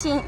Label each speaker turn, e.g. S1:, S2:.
S1: 亲